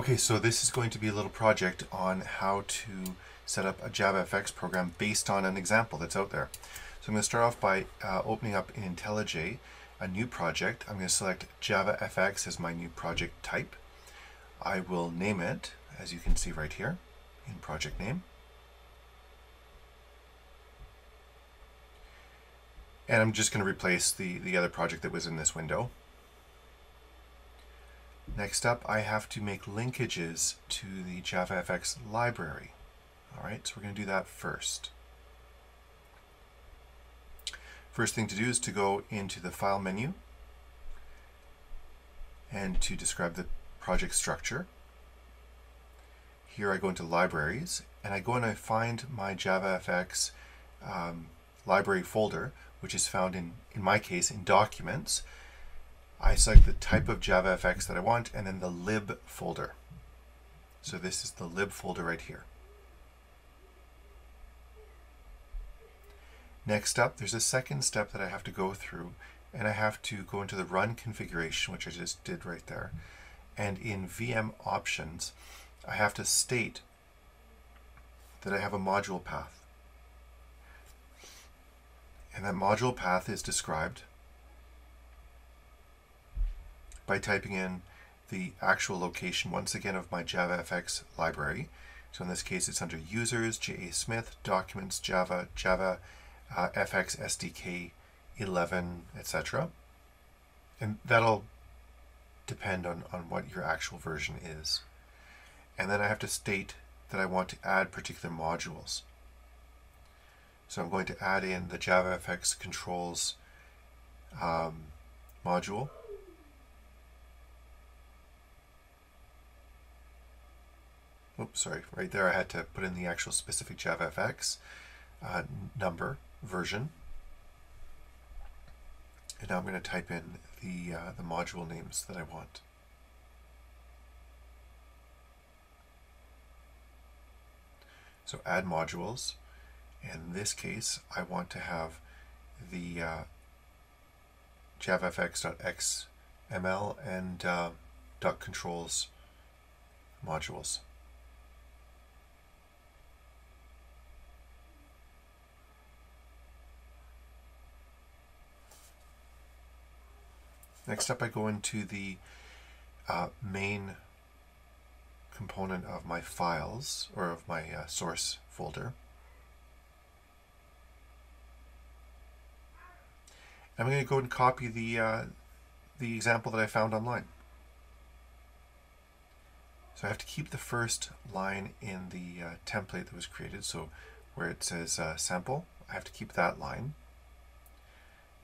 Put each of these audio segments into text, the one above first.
Okay, so this is going to be a little project on how to set up a JavaFX program based on an example that's out there. So I'm going to start off by uh, opening up in IntelliJ a new project. I'm going to select JavaFX as my new project type. I will name it, as you can see right here, in project name. And I'm just going to replace the, the other project that was in this window. Next up, I have to make linkages to the JavaFX library. All right, so we're going to do that first. First thing to do is to go into the File menu and to describe the project structure. Here I go into Libraries and I go and I find my JavaFX um, library folder, which is found in, in my case, in Documents. I select the type of JavaFX that I want and then the lib folder. So this is the lib folder right here. Next up, there's a second step that I have to go through and I have to go into the run configuration, which I just did right there. And in VM options, I have to state that I have a module path. And that module path is described by typing in the actual location, once again, of my JavaFX library. So in this case, it's under Users, J.A. Smith, Documents, Java, Java, uh, FX SDK 11, etc. And that'll depend on, on what your actual version is. And then I have to state that I want to add particular modules. So I'm going to add in the JavaFX controls um, module. Oops, sorry, right there I had to put in the actual specific JavaFX uh, number version. And now I'm going to type in the, uh, the module names that I want. So add modules. In this case, I want to have the uh, javafx.xml and uh, .controls modules. Next up I go into the uh, main component of my files or of my uh, source folder. I'm going to go and copy the, uh, the example that I found online. So I have to keep the first line in the uh, template that was created. So where it says uh, sample, I have to keep that line.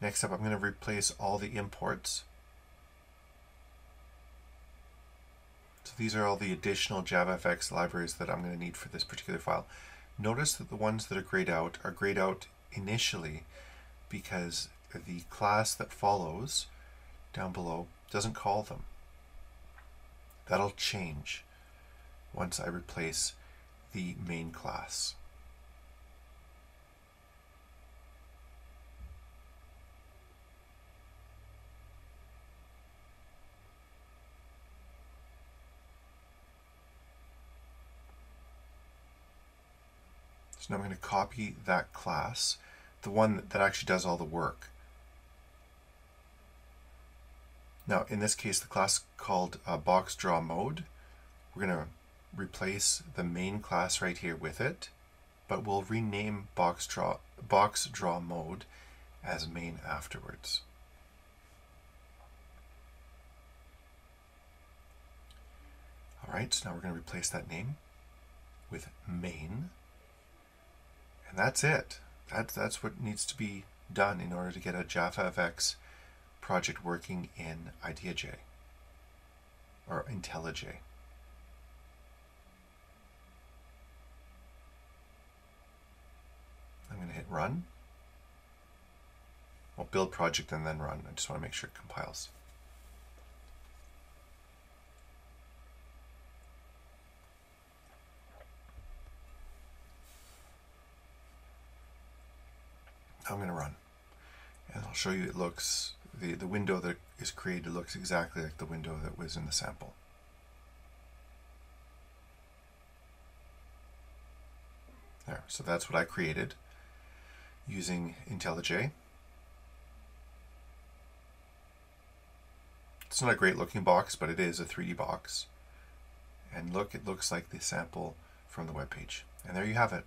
Next up, I'm going to replace all the imports So these are all the additional JavaFX libraries that I'm going to need for this particular file. Notice that the ones that are grayed out are grayed out initially because the class that follows down below doesn't call them. That'll change once I replace the main class. So now I'm going to copy that class, the one that actually does all the work. Now, in this case, the class called uh, box draw mode, we're going to replace the main class right here with it, but we'll rename box draw, box draw mode as main afterwards. All right, so now we're going to replace that name with main. And that's it. That, that's what needs to be done in order to get a JavaFX project working in IdeaJ or IntelliJ. I'm going to hit run. I'll build project and then run. I just want to make sure it compiles. I'm going to run. And I'll show you it looks, the, the window that is created looks exactly like the window that was in the sample. There, so that's what I created using IntelliJ. It's not a great looking box, but it is a 3D box. And look, it looks like the sample from the web page. And there you have it.